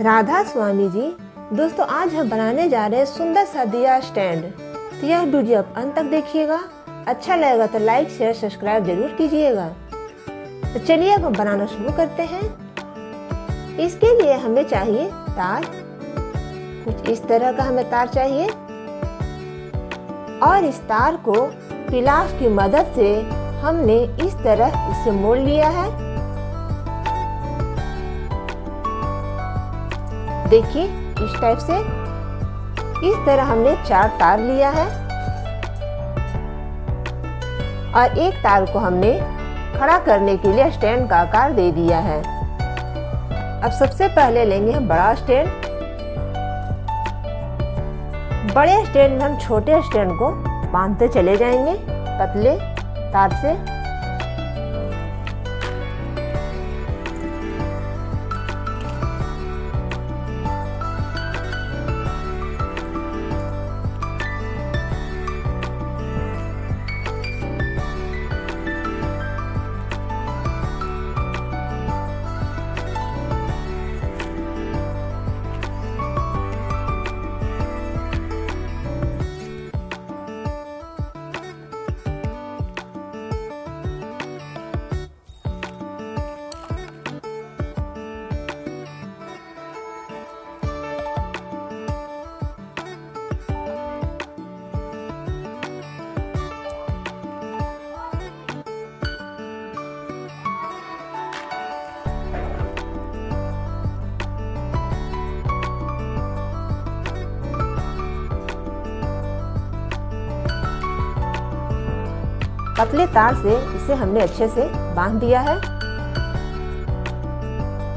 राधा स्वामी जी, दोस्तों, आज हम बनाने जा रहे हैं सुंदर सा दिया स्टैंड। तो यह वीडियो आप अंत तक देखिएगा। अच्छा लगेगा तो लाइक, शेयर, सब्सक्राइब ज़रूर कीजिएगा। तो चलिए अब हम बनाना शुरू करते हैं। इसके लिए हमें चाहिए तार। कुछ इस तरह का हमें तार चाहिए। और इस तार को पिलास की मदद से हमने इस तरह इसे मोड़ लिया है। देखिए, इस टाइप से। इस तरह हमने चार तार लिया है। और एक तार को हमने खड़ा करने के लिए स्टैंड का आकार दे दिया है। अब सबसे पहले लेंगे हम बड़ा स्टैंड। बड़े स्टैंड में हम छोटे स्टैंड को बांधते चले जाएँगे, पतले तार से। पतले तार से इसे हमने अच्छे से बाँध दिया है।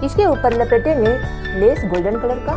इसके ऊपर लपेटे में लेस गोल्डन कलर का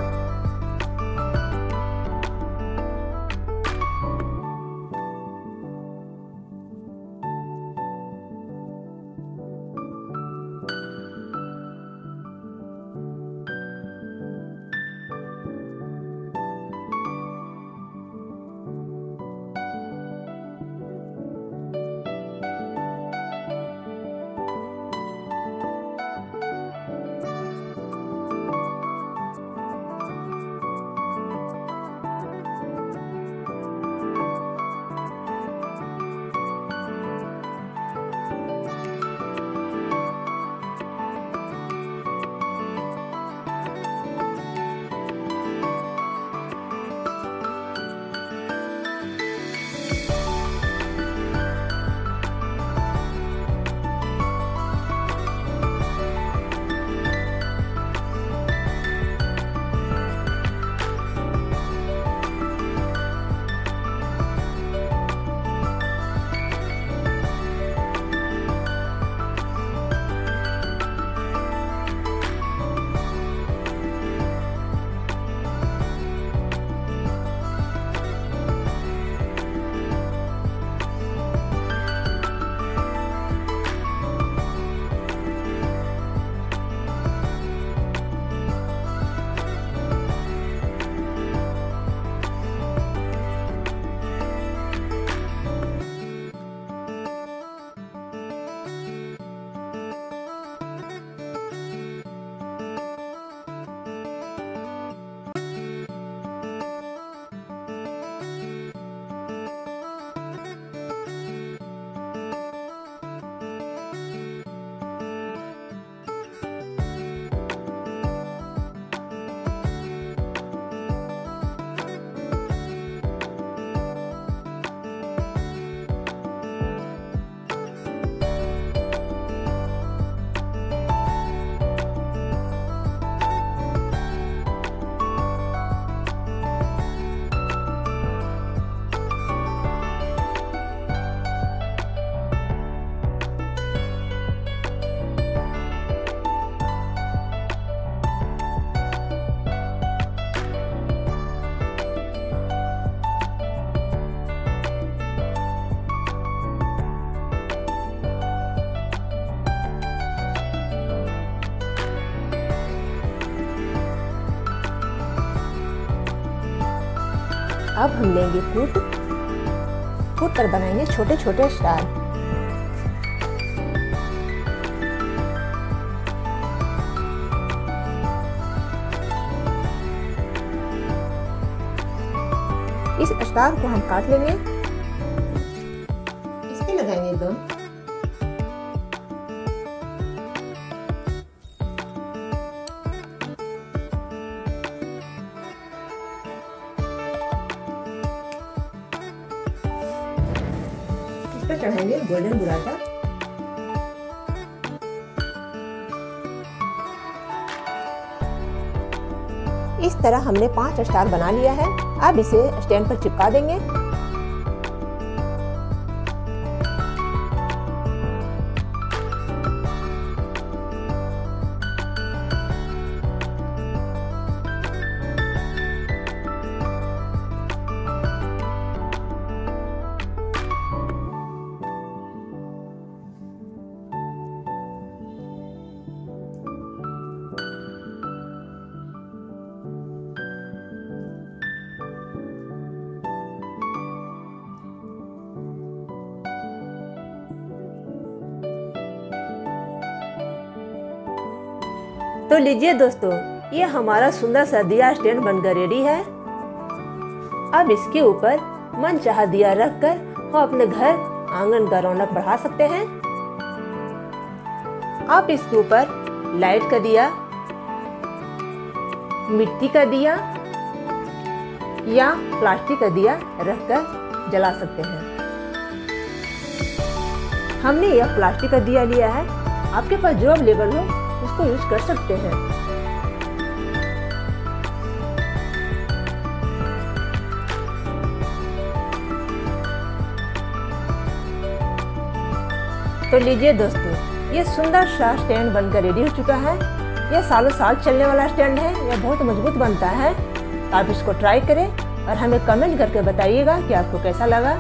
अब हम लेंगे फ्रूट। फूट पर बनाएँगे छोटे छोटे स्टार इस स्टार को हम काट लेंगे। इस पे लगाएँगे दम। पर चढ़ाएँगे गोल्डन बुराटा इस तरह हमने पाँच स्टार बना लिया है। अब इसे स्टैंड पर चिपका देंगे। तो लीजिए दोस्तों, ये हमारा सुंदर सा दिया स्टैंड बनकर रेडी है। अब इसके ऊपर मन चाह दिया रखकर हम अपने घर आँगन का रौनक बढ़ा सकते हैं। आप इसके ऊपर लाइट का दिया, मिट्टी का दिया या प्लास्टिक का दिया रखकर जला सकते हैं। हमने यह प्लास्टिक का दिया लिया है। आपके पास जो अवेलेबल हो उसको यूज़ कर सकते हैं। तो लीजिए दोस्तों, ये सुंदर सा स्टैंड बनकर रेडी हो चुका है। यह सालों साल चलने वाला स्टैंड है यह बहुत मज़बूत बनता है। आप इसको ट्राई करें और हमें कमेंट करके बताइएगा कि आपको कैसा लगा।